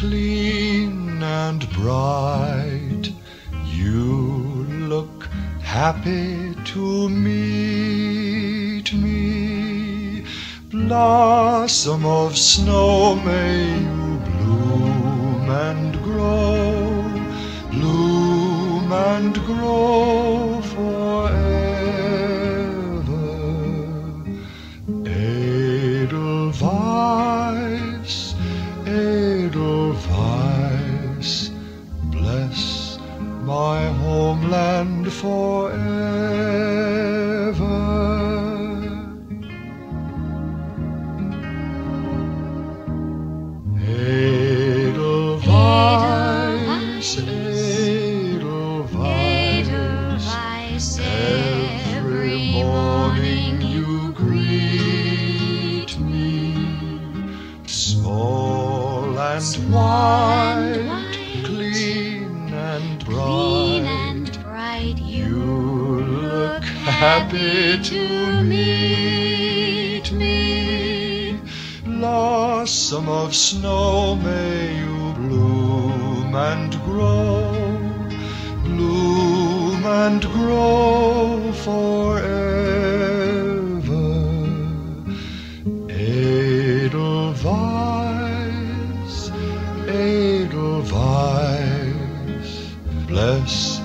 clean and bright. You look happy to meet me. Blossom of snow, may you bloom and grow, bloom and grow forever. My homeland forever. Edelweiss, every morning you greet me, small and white, and bright. and bright, You look happy to meet me. Blossom of snow, may you bloom and grow, bloom and grow forever. Home.